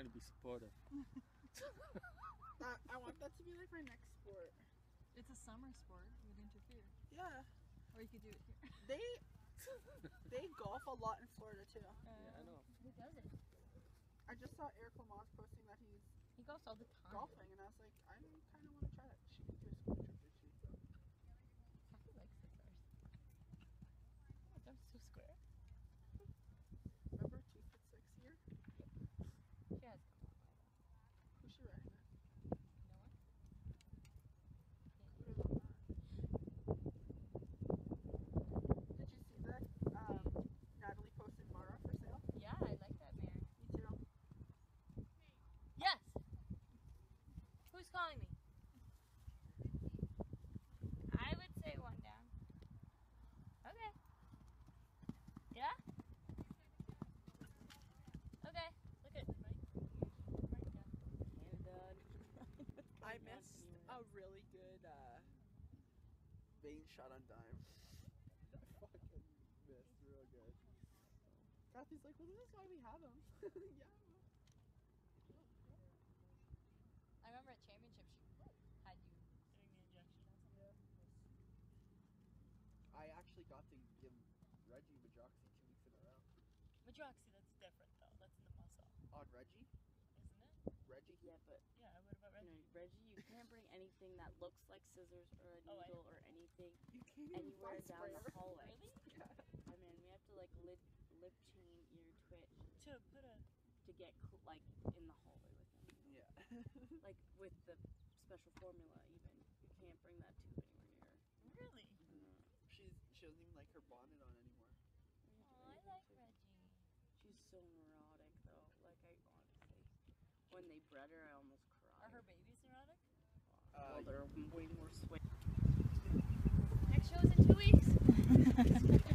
Border. That, I want that to be like my next sport. It's a summer sport. It would interfere. Yeah, Or you could do it here. they they golf a lot in Florida too. Uh, yeah, I know. Who does it? I just saw Eric Lamont's posting that he's He goes all the time. golfing, and I was like, I kind of want to try that. She can do a school trip, did she? Kathy likes scissors. Oh, they're so square. Remember Two Foot Six here? She has come on by though. Who's she riding at? No one? Who does on that? Did you see that? Um, Natalie posted Mara for sale. Yeah, I like that mare. Me too. Yes! Who's calling me? I would say one down. Okay. Yeah? Okay. Look at right. Right down. Canada. I missed a really good uh, vein shot on dime. I fucking missed real good. Kathy's like, well, this is why we have them. yeah. I remember at championship she had you doing the injection. I actually got to give Reggie Majoxy two weeks in a row. Madroxy, that's different though. That's in the muscle, On Reggie? isn't it? Reggie? Yeah, but Yeah. What about Reggie? Reggie, you can't bring anything that looks like scissors or a Oh, needle or anything You can't even anywhere find down the hallway. Really? I mean, we have to like lip, lip chain ear twitch To put a. to get cl- like in the hallway with him. Yeah. Like with the special formula, even you can't bring that tube anywhere near. her. Really? Uh, She's she doesn't even like her bonnet on anymore. Oh, I like Reggie. She's so neurotic though. Like I honestly, when they bred her, I almost cried. Are her babies neurotic? Uh, well, they're way more sweet. Next show is in two weeks.